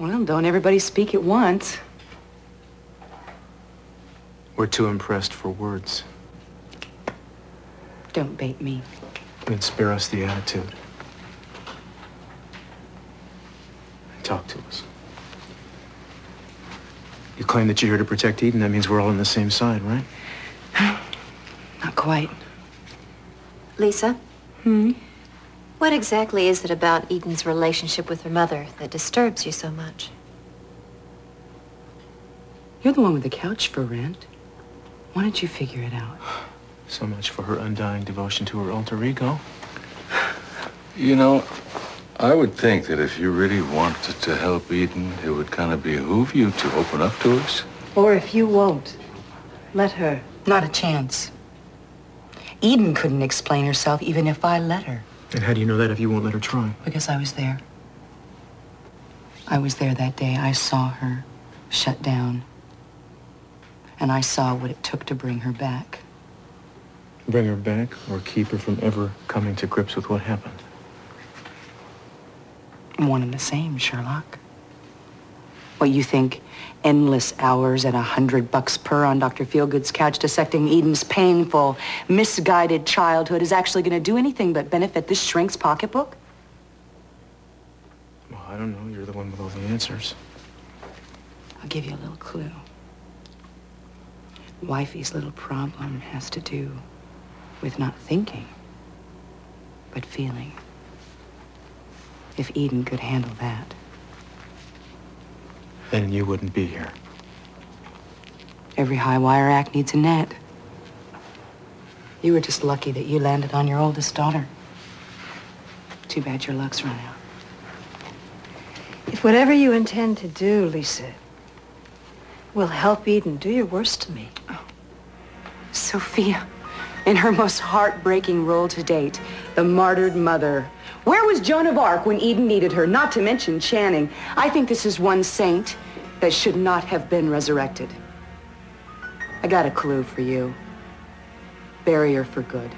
Well, don't everybody speak at once. We're too impressed for words. Don't bait me. Then spare us the attitude. Talk to us. You claim that you're here to protect Eden. That means we're all on the same side, right? Not quite. Lisa, Hmm? What exactly is it about Eden's relationship with her mother that disturbs you so much? You're the one with the couch for rent. Why don't you figure it out? So much for her undying devotion to her alter ego. You know, I would think that if you really wanted to help Eden, it would kind of behoove you to open up to us. Or if you won't, let her. Not a chance. Eden couldn't explain herself even if I let her. And how do you know that if you won't let her try? Because I was there. I was there that day. I saw her shut down. And I saw what it took to bring her back. Bring her back or keep her from ever coming to grips with what happened? One and the same, Sherlock. What, you think endless hours at a hundred bucks per on Dr. Feelgood's couch dissecting Eden's painful, misguided childhood is actually going to do anything but benefit this shrink's pocketbook? Well, I don't know. You're the one with all the answers. I'll give you a little clue. Wifey's little problem has to do with not thinking, but feeling. If Eden could handle that. Then you wouldn't be here. Every high wire act needs a net. You were just lucky that you landed on your oldest daughter. Too bad your luck's run out. If whatever you intend to do, Lisa, will help Eden, do your worst to me. Oh. Sophia, in her most heartbreaking role to date, the martyred mother. Where was Joan of Arc when Eden needed her? Not to mention Channing. I think this is one saint that should not have been resurrected. I got a clue for you. Bury her for good.